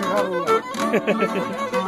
Mazingarula.